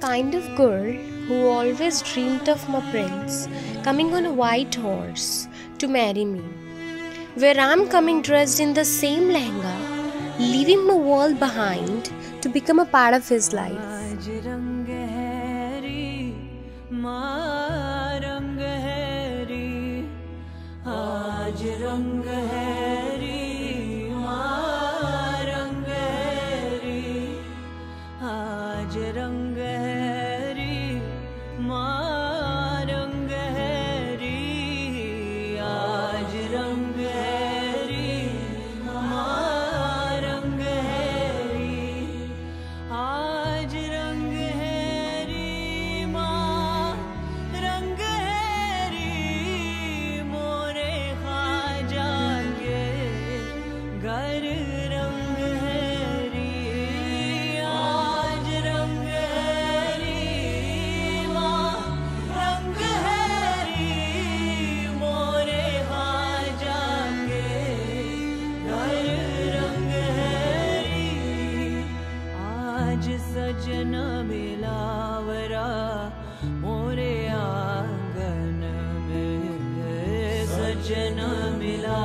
kind of girl who always dreamed of my prince coming on a white horse to marry me, where I'm coming dressed in the same lehenga, leaving my world behind to become a part of his life. रंग गर रंग है रे रंग माँ रंग है मोरे हाजा के गर रंग है आज सजना मिलावरा, मोरे आँगन में मिला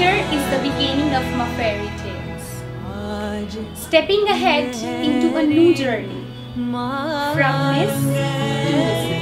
Here is the beginning of my fairy tales. Stepping ahead into a new journey. From Miss to Mrs.